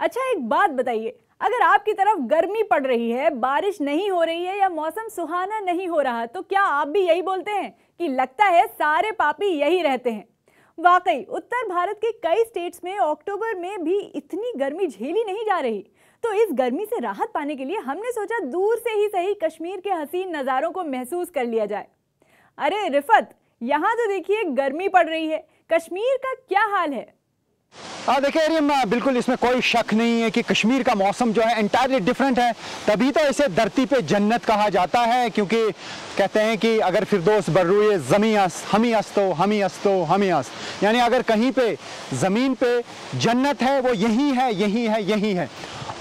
अच्छा एक बात बताइए। अगर आपकी तरफ़ गर्मी पड़ रही है, बारिश नहीं हो रही है या मौसम सुहाना नहीं हो रहा तो क्या आप भी यही बोलते हैं कि लगता है सारे पापी यही रहते हैं? वाकई, उत्तर भारत के कई स्टेट्स में अक्टूबर में भी इतनी गर्मी झेली नहीं जा रही। तो इस गर्मी से राहत पाने के लिए हमने सोचा दूर से ही सही कश्मीर के हसीन नज़ारों को महसूस कर लिया जाए। अरे, रिफत, यहाँ तो देखिए गर्मी पड़ रही है। कश्मीर का क्या हाल है? देखिए अरियम, बिल्कुल इसमें कोई शक नहीं है कि कश्मीर का मौसम जो है इंटायरली डिफरेंट है। तभी तो इसे धरती पे जन्नत कहा जाता है, क्योंकि कहते हैं कि अगर फिर दोस्त बर्रुए ज़मी अस हम ही अस्तो, हम ही अस्तो, हम ही अस यानी अगर कहीं पे ज़मीन पे जन्नत है, वो यही है यही है यही है।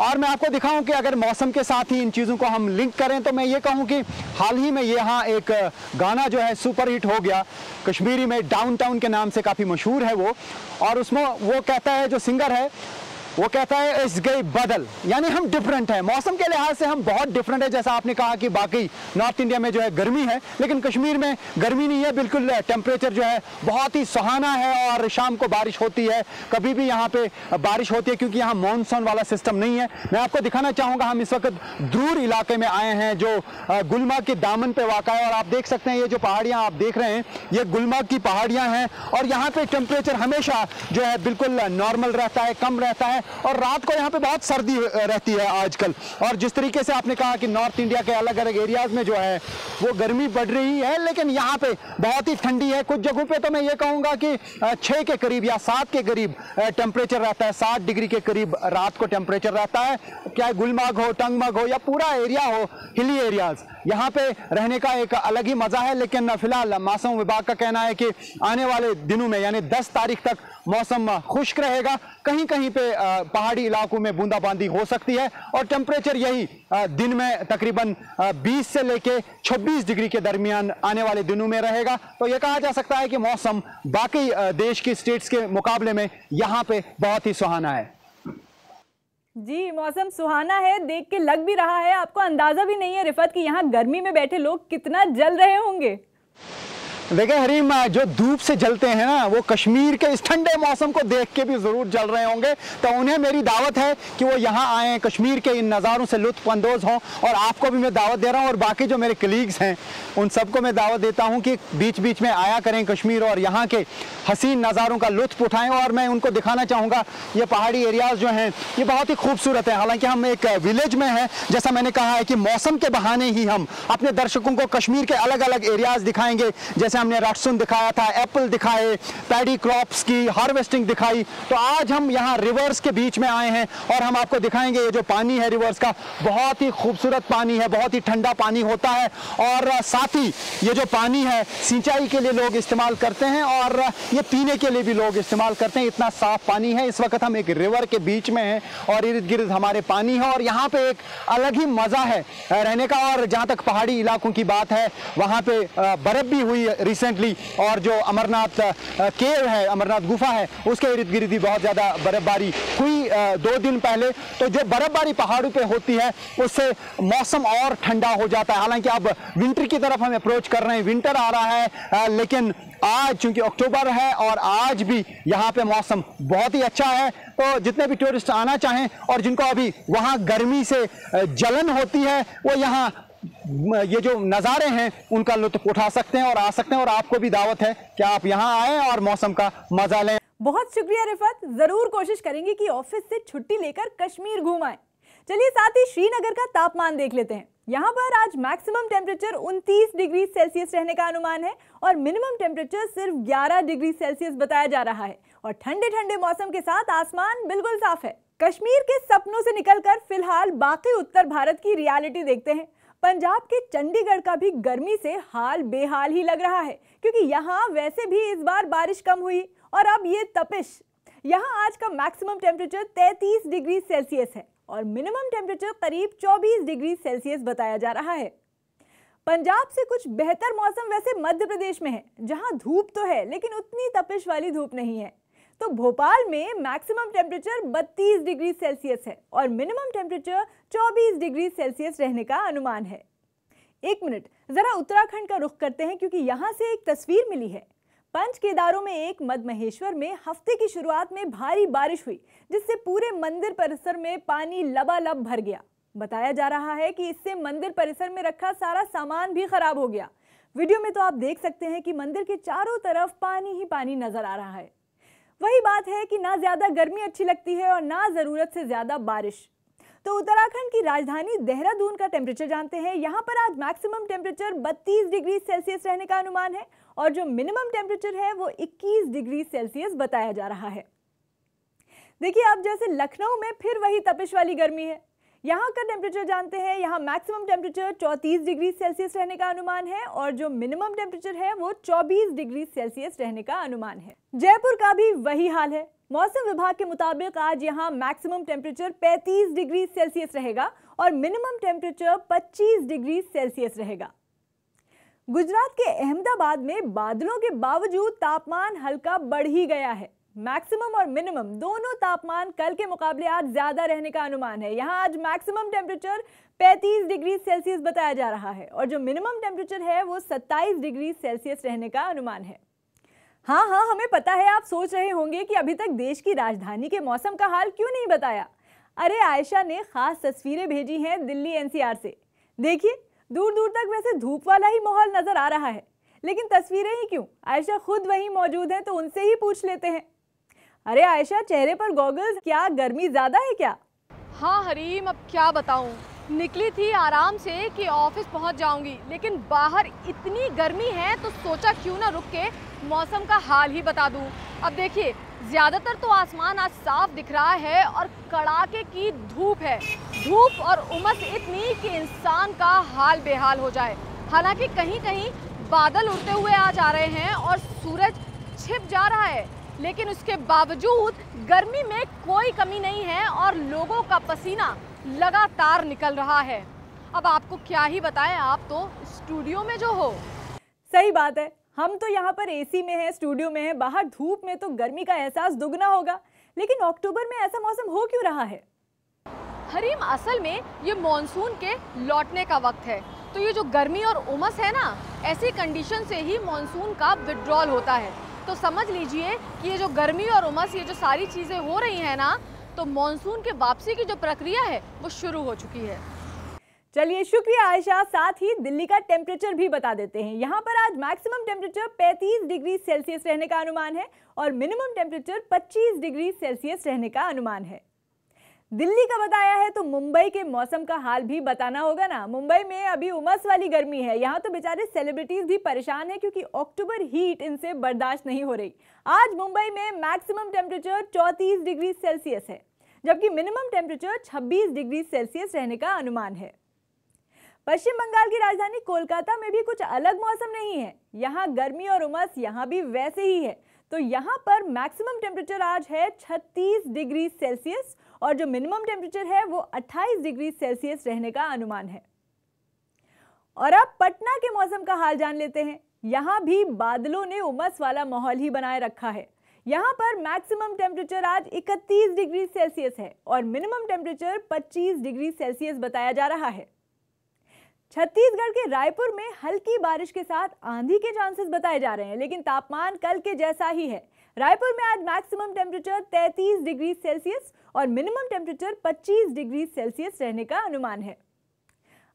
और मैं आपको दिखाऊँ कि अगर मौसम के साथ ही इन चीज़ों को हम लिंक करें तो मैं ये कहूँ कि हाल ही में यहाँ एक गाना जो है सुपर हिट हो गया। कश्मीरी में डाउनटाउन के नाम से काफ़ी मशहूर है वो। और उसमें वो कहता है, जो सिंगर है वो कहता है, इस गई बदल। यानी हम डिफरेंट हैं। मौसम के लिहाज से हम बहुत डिफरेंट है। जैसा आपने कहा कि बाकी नॉर्थ इंडिया में जो है गर्मी है, लेकिन कश्मीर में गर्मी नहीं है, बिल्कुल टेम्परेचर जो है बहुत ही सुहाना है और शाम को बारिश होती है। कभी भी यहाँ पे बारिश होती है, क्योंकि यहाँ मानसून वाला सिस्टम नहीं है। मैं आपको दिखाना चाहूँगा, हम इस वक्त दूर इलाके में आए हैं, जो गुलमर्ग के दामन पे वाक़ा है और आप देख सकते हैं, ये जो पहाड़ियाँ आप देख रहे हैं, ये गुलमर्ग की पहाड़ियाँ हैं और यहाँ पे टेम्परेचर हमेशा जो है बिल्कुल नॉर्मल रहता है, कम रहता है। और रात को यहाँ पे बहुत सर्दी रहती है आजकल। और जिस तरीके से आपने कहा कि नॉर्थ इंडिया के अलग अलग एरियाज़ में जो है, वो गर्मी बढ़ रही है, लेकिन यहाँ पे बहुत ही ठंडी है। कुछ जगहों पे तो मैं ये कहूँगा कि छः के करीब या सात के करीब टेम्परेचर रहता है। सात डिग्री के करीब रात को टेम्परेचर रहता है। क्या गुलमर्ग हो, टंगमर्ग हो, या पूरा एरिया हो हिली एरियाज़ यहाँ पे रहने का एक अलग ही मज़ा है, लेकिन फ़िलहाल मौसम विभाग का कहना है कि आने वाले दिनों में, यानी 10 तारीख तक मौसम खुश्क रहेगा। कहीं कहीं पे पहाड़ी इलाकों में बूंदाबांदी हो सकती है और टेम्परेचर यही दिन में तकरीबन 20 से लेके 26 डिग्री के दरमियान आने वाले दिनों में रहेगा। तो यह कहा जा सकता है कि मौसम बाकी देश की स्टेट्स के मुकाबले में यहाँ पे बहुत ही सुहाना है। जी, मौसम सुहाना है, देख के लग भी रहा है। आपको अंदाज़ा भी नहीं है रिफत कि यहाँ गर्मी में बैठे लोग कितना जल रहे होंगे। देखिए हरीम, जो धूप से जलते हैं ना, वो कश्मीर के इस ठंडे मौसम को देख के भी ज़रूर जल रहे होंगे। तो उन्हें मेरी दावत है कि वो यहाँ आए कश्मीर के इन नज़ारों से लुत्फ अंदोज़ हों, और आपको भी मैं दावत दे रहा हूँ, और बाकी जो मेरे कलीग्स हैं, उन सबको मैं दावत देता हूँ कि बीच बीच में आया करें कश्मीर और यहाँ के हसीन नज़ारों का लुत्फ उठाएँ। और मैं उनको दिखाना चाहूँगा, ये पहाड़ी एरियाज़ जो हैं, ये बहुत ही खूबसूरत है। हालाँकि हम एक विलेज में हैं, जैसा मैंने कहा है कि मौसम के बहाने ही हम अपने दर्शकों को कश्मीर के अलग अलग एरियाज़ दिखाएँगे। जैसे हमने राटसुन दिखाया था, एप्पल दिखाए, पैडी क्रॉप्स की हार्वेस्टिंग दिखाई। तो आज हम यहाँ रिवर्स के बीच में आए हैं और हम आपको दिखाएँगे ये जो पानी है रिवर्स का, बहुत ही खूबसूरत पानी है, बहुत ही ठंडा पानी होता है और साथ ही ये जो पानी है, सिंचाई के लिए लोग इस्तेमाल करते हैं और ये पीने के लिए भी लोग इस्तेमाल करते हैं। इतना साफ़ पानी है, इस वक्त हम एक रिवर के बीच में हैं और इर्द गिर्द हमारे पानी है और यहाँ पे एक अलग ही मज़ा है रहने का और जहाँ तक पहाड़ी इलाकों की बात है, वहाँ पे बर्फ़ भी हुई रिसेंटली और जो अमरनाथ केव है, अमरनाथ गुफा है, उसके इर्द गिर्द भी बहुत ज़्यादा बर्फबारी हुई दो दिन पहले। तो जो बर्फबारी पहाड़ों पे होती है, उससे मौसम और ठंडा हो जाता है। हालाँकि अब विंटर की तरफ़ हम अप्रोच कर रहे हैं। विंटर आ रहा है लेकिन आज चूँकि अक्टूबर है, और आज भी यहाँ पे मौसम बहुत ही अच्छा है। तो जितने भी टूरिस्ट आना चाहें, और जिनको अभी वहाँ गर्मी से जलन होती है, वो यहाँ ये जो नज़ारे हैं, उनका लुत्फ उठा सकते हैं और आ सकते हैं और आपको भी दावत है कि आप यहाँ आए और मौसम का मज़ा लें। बहुत शुक्रिया रिफत। ज़रूर कोशिश करेंगे कि ऑफ़िस से छुट्टी लेकर कश्मीर घूम आए। चलिए साथ ही श्रीनगर का तापमान देख लेते हैं। यहाँ पर आज मैक्सिमम टेम्परेचर 29 डिग्री सेल्सियस रहने का अनुमान है और मिनिमम टेम्परेचर सिर्फ़ 11 डिग्री सेल्सियस बताया जा रहा है। और ठंडे ठंडे मौसम के साथ आसमान बिल्कुल साफ़ है। कश्मीर के सपनों से निकलकर फ़िलहाल बाकी उत्तर भारत की रियलिटी देखते हैं। पंजाब के चंडीगढ़ का भी गर्मी से हाल बेहाल ही लग रहा है, क्योंकि यहाँ वैसे भी इस बार बारिश कम हुई, और अब ये तपिश। यहाँ आज का मैक्सिमम टेम्परेचर 33 डिग्री सेल्सियस है, और मिनिमम टेम्परेचर करीब 24 डिग्री सेल्सियस बताया जा रहा है। पंजाब से कुछ बेहतर मौसम वैसे मध्य प्रदेश में है, जहाँ धूप तो है, लेकिन उतनी तपिश वाली धूप नहीं है। तो भोपाल में मैक्सिमम टेम्परेचर 32 डिग्री सेल्सियस है और मिनिमम टेम्परेचर 24 डिग्री सेल्सियस रहने का अनुमान है। एक मिनट, जरा उत्तराखंड का रुख करते हैं क्योंकि यहाँ से एक तस्वीर मिली है। पंच केदारों में एक मदमहेश्वर में हफ़्ते की शुरुआत में भारी बारिश हुई, जिससे पूरे मंदिर परिसर में पानी लबालब भर गया। बताया जा रहा है कि इससे मंदिर परिसर में रखा सारा सामान भी खराब हो गया। वीडियो में तो आप देख सकते हैं कि मंदिर के चारों तरफ़ पानी ही पानी नज़र आ रहा है। वही बात है कि ना ज़्यादा गर्मी अच्छी लगती है और ना ज़रूरत से ज़्यादा बारिश। तो उत्तराखंड की राजधानी देहरादून का टेम्परेचर जानते हैं। यहाँ पर आज मैक्सिमम टेम्परेचर 32 डिग्री सेल्सियस रहने का अनुमान है और जो मिनिमम टेम्परेचर है वो 21 डिग्री सेल्सियस बताया जा रहा है। देखिए, अब जैसे लखनऊ में फिर वही तपिश वाली गर्मी है। यहाँ का टेम्परेचर जानते हैं, यहाँ मैक्सिमम टेम्परेचर 34 डिग्री सेल्सियस रहने का अनुमान है और जो मिनिमम टेम्परेचर है वो 24 डिग्री सेल्सियस रहने का अनुमान है। जयपुर का भी वही हाल है। मौसम विभाग के मुताबिक आज यहाँ मैक्सिमम टेम्परेचर 35 डिग्री सेल्सियस रहेगा और मिनिमम टेम्परेचर 25 डिग्री सेल्सियस रहेगा। गुजरात के अहमदाबाद में बादलों के बावजूद तापमान हल्का बढ़ ही गया है। मैक्सिमम और मिनिमम दोनों तापमान कल के मुकाबले आज ज़्यादा रहने का अनुमान है। यहाँ आज मैक्सिमम टेम्परेचर 35 डिग्री सेल्सियस बताया जा रहा है और जो मिनिमम टेम्परेचर है वो 27 डिग्री सेल्सियस रहने का अनुमान है। हाँ हाँ हमें पता है, आप सोच रहे होंगे कि अभी तक देश की राजधानी के मौसम का हाल क्यों नहीं बताया? अरे, आयशा ने खास तस्वीरें भेजी हैं दिल्ली एनसीआर से। देखिए दूर दूर तक वैसे धूप वाला ही माहौल नज़र आ रहा है। लेकिन तस्वीरें ही क्यों? आयशा खुद वहीं मौजूद हैं तो उनसे ही पूछ लेते हैं। अरे आयशा, चेहरे पर गॉगल्स क्या गर्मी ज़्यादा है क्या? हाँ हरीम, अब क्या बताऊँ? निकली थी आराम से कि ऑफ़िस पहुँच जाऊँगी, लेकिन बाहर इतनी गर्मी है तो सोचा क्यों ना रुक के मौसम का हाल ही बता दूँ। अब देखिए, ज़्यादातर तो आसमान आज साफ़ दिख रहा है और कड़ाके की धूप है। धूप और उमस इतनी कि इंसान का हाल बेहाल हो जाए। हालाँकि कहीं कहीं बादल उड़ते हुए आ जा रहे हैं और सूरज छिप जा रहा है। लेकिन उसके बावजूद गर्मी में कोई कमी नहीं है और लोगों का पसीना लगातार निकल रहा है। अब आपको क्या ही बताएँ आप तो स्टूडियो में जो हो। सही बात है हम तो यहाँ पर एसी में हैं स्टूडियो में हैं बाहर धूप में तो गर्मी का एहसास दुगना होगा। लेकिन अक्टूबर में ऐसा मौसम हो क्यों रहा है? हरीम असल में ये मॉनसून के लौटने का वक्त है। तो ये जो गर्मी और उमस है ना ऐसी कंडीशन से ही मॉनसून का विड्रॉल होता है। तो समझ लीजिए कि ये जो गर्मी और उमस, ये जो सारी चीज़ें हो रही हैं ना तो मानसून के वापसी की जो प्रक्रिया है, वो शुरू हो चुकी है। चलिए, शुक्रिया आयशा। साथ ही दिल्ली का टेम्परेचर भी बता देते हैं। यहाँ पर आज मैक्सिमम टेम्परेचर 35 डिग्री सेल्सियस रहने का अनुमान है और मिनिमम टेम्परेचर 25 डिग्री सेल्सियस रहने का अनुमान है। दिल्ली का बताया है तो मुंबई के मौसम का हाल भी बताना होगा ना। मुंबई में अभी उमस वाली गर्मी है। यहाँ तो बेचारे सेलिब्रिटीज भी परेशान है क्योंकि अक्टूबर हीट इनसे बर्दाश्त नहीं हो रही। आज मुंबई में मैक्सिमम टेम्परेचर 34 डिग्री सेल्सियस है, जबकि मिनिमम टेम्परेचर 26 डिग्री सेल्सियस रहने का अनुमान है। पश्चिम बंगाल की राजधानी कोलकाता में भी कुछ अलग मौसम नहीं है। यहाँ गर्मी और उमस यहाँ भी वैसे ही है। तो यहाँ पर मैक्सिमम टेम्परेचर आज है 36 डिग्री सेल्सियस और जो मिनिमम टेम्परेचर है वो 28 डिग्री सेल्सियस रहने का अनुमान है। और अब पटना के मौसम का हाल जान लेते हैं। यहाँ भी बादलों ने उमस वाला माहौल ही बनाए रखा है। यहाँ पर मैक्सिमम टेम्परेचर आज 31 डिग्री सेल्सियस है और मिनिमम टेम्परेचर 25 डिग्री सेल्सियस बताया जा रहा है। छत्तीसगढ़ के रायपुर में हल्की बारिश के साथ आंधी के चांसेस बताए जा रहे हैं, लेकिन तापमान कल के जैसा ही है। रायपुर में आज मैक्सिमम टेम्परेचर 33 डिग्री सेल्सियस और मिनिमम टेम्परेचर 25 डिग्री सेल्सियस रहने का अनुमान है।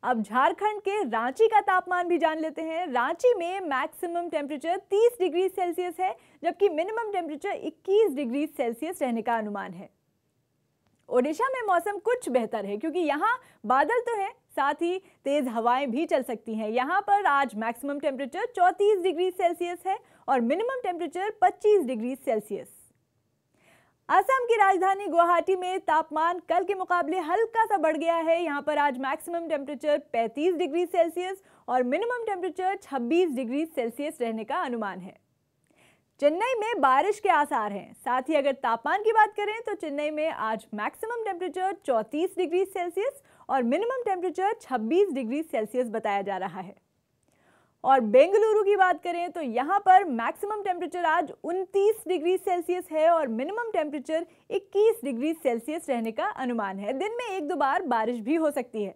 अब झारखंड के रांची का तापमान भी जान लेते हैं। रांची में मैक्सिमम टेम्परेचर 30 डिग्री सेल्सियस है, जबकि मिनिमम टेम्परेचर 21 डिग्री सेल्सियस रहने का अनुमान है। ओडिशा में मौसम कुछ बेहतर है, क्योंकि यहाँ बादल तो है साथ ही तेज हवाएँ भी चल सकती हैं। यहाँ पर आज मैक्सिमम टेम्परेचर 34 डिग्री सेल्सियस है और minimum temperature 25 degree Celsius Assam की राजधानी गुवाहाटी में तापमान कल के मुकाबले हल्का सा बढ़ गया है। यहाँ पर आज मैक्सिमम टेम्परेचर 35 डिग्री सेल्सियस और मिनिमम टेम्परेचर 26 डिग्री सेल्सियस रहने का अनुमान है। चेन्नई में बारिश के आसार हैं। साथ ही अगर तापमान की बात करें तो चेन्नई में आज मैक्सिमम टेम्परेचर 34 डिग्री सेल्सियस और मिनिमम टेम्परेचर 26 डिग्री सेल्सियस बताया जा रहा है। और बेंगलुरु की बात करें तो यहाँ पर मैक्सिमम टेम्परेचर आज 29 डिग्री सेल्सियस है और मिनिमम टेम्परेचर 21 डिग्री सेल्सियस रहने का अनुमान है। दिन में एक दो बार बारिश भी हो सकती है।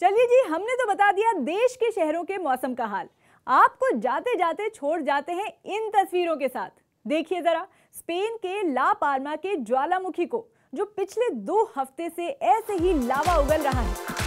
चलिए जी, हमने तो बता दिया देश के शहरों के मौसम का हाल। आपको जाते जाते छोड़ जाते हैं इन तस्वीरों के साथ। देखिए जरा, स्पेन के ला पार्मा के ज्वालामुखी को। जो पिछले दो हफ़्ते से ऐसे ही लावा उगल रहा है।